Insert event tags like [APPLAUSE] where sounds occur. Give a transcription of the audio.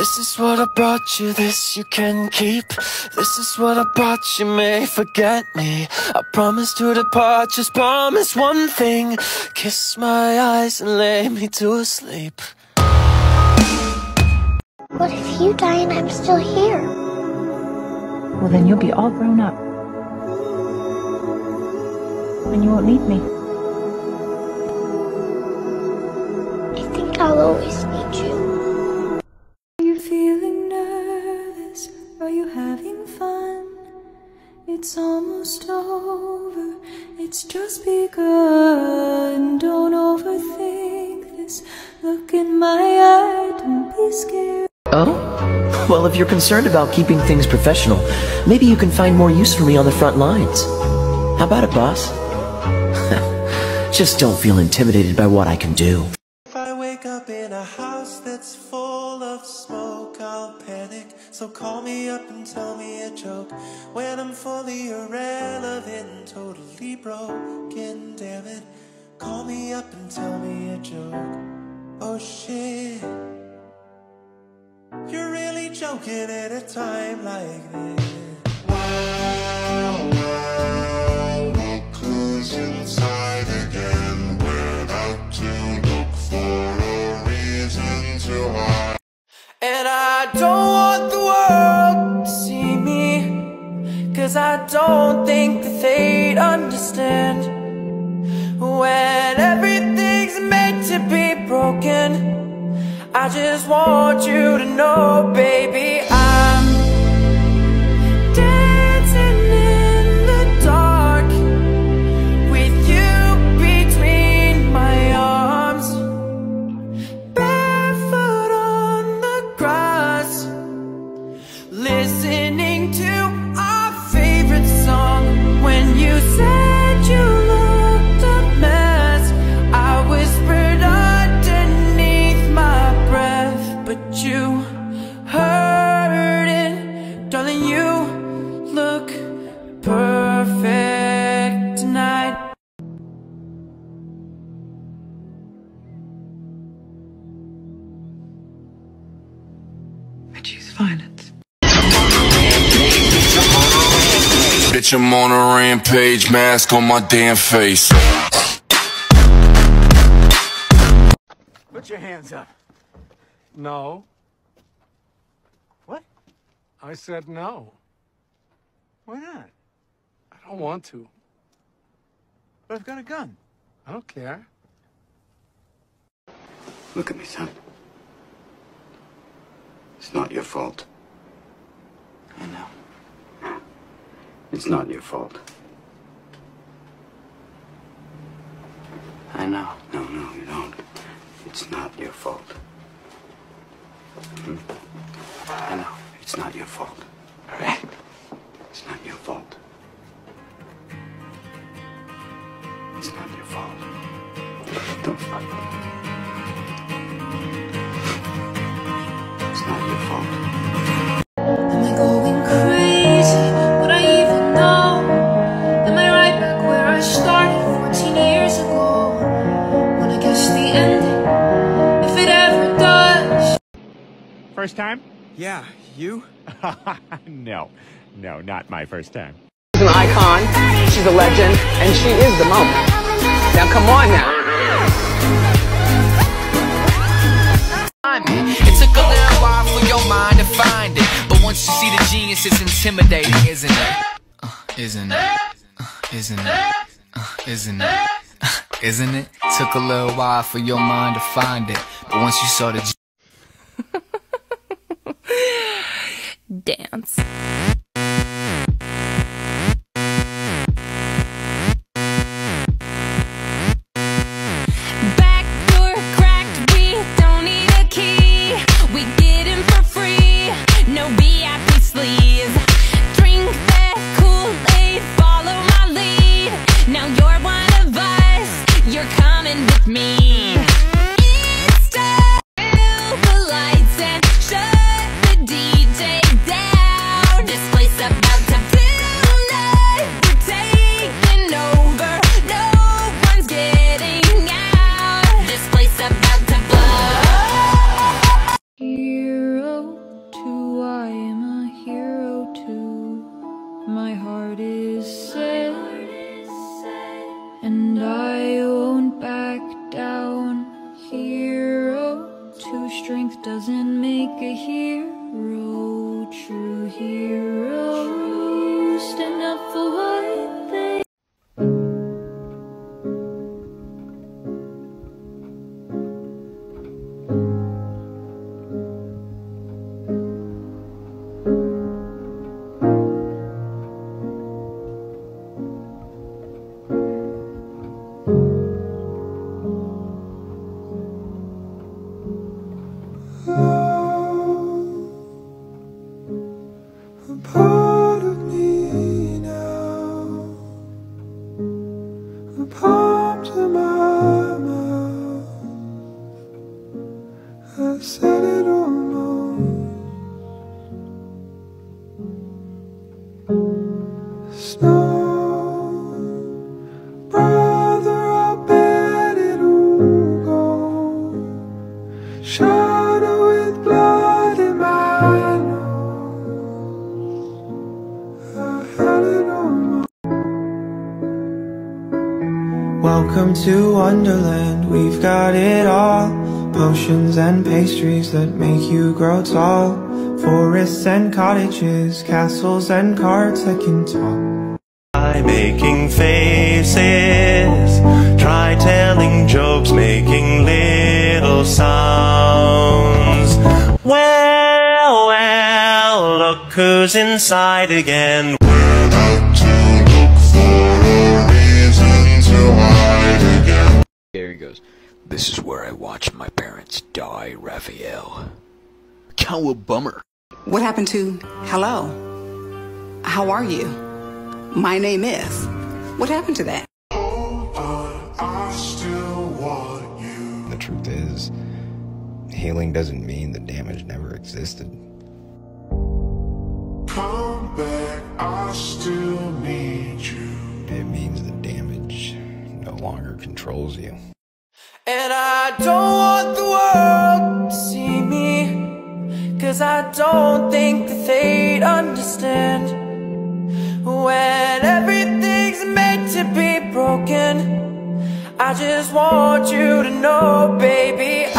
This is what I brought you, this you can keep. This is what I brought you, may forget me. I promise to depart, just promise one thing. Kiss my eyes and lay me to sleep. What if you die and I'm still here? Well, then you'll be all grown up. And you won't need me. I think I'll always need you. It's almost over, it's just begun. Don't overthink this. Look in my eye, don't be scared. Oh? Well, if you're concerned about keeping things professional, maybe you can find more use for me on the front lines. How about it, boss? [LAUGHS] Just don't feel intimidated by what I can do. So call me up and tell me a joke. When I'm fully irrelevant, totally broken, damn it. Call me up and tell me a joke. Oh shit. You're really joking at a time like this. Cause I don't think that they'd understand When everything's meant to be broken. I just want you to know, baby, Bitch, I'm on a rampage, mask on my damn face. Put your hands up. No. What? I said no. Why not? I don't want to. But I've got a gun. I don't care. Look at me, son. It's not your fault. I know. It's not your fault. I know. No, no, you don't. It's not your fault. Hmm? I know. It's not your fault. All right? It's not your fault. It's not your fault. Don't. It's not your fault. First time? Yeah, you? [LAUGHS] no, no, not my first time. She's an icon, she's a legend, and she is the moment. Now come on now. It took a little while for your mind to find it. But once you see the genius, it's intimidating, isn't it? Uh, isn't it? Uh, isn't it? Uh, isn't it? Uh, isn't it? Took a little while for your mind to find it. But once you saw the Dance. strength doesn't make a here. I said it almost. Snow, brother, I bet it'll go. Shadow with blood in my Welcome to Wonderland, we've got it all Potions and pastries that make you grow tall. Forests and cottages, castles and carts that can talk. Try making faces Try telling jokes, making little sounds. Well, well, look who's inside again. Gary This is where I watched my parents die, Raphael. How a bummer. What happened to hello? How are you? My name is. What happened to that? I still want you. The truth is, healing doesn't mean the damage never existed. Come back, I still need you. It means the damage no longer controls you. And I don't want the world to see me Cause I don't think that they'd understand When everything's meant to be broken. I just want you to know, baby